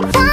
Bye.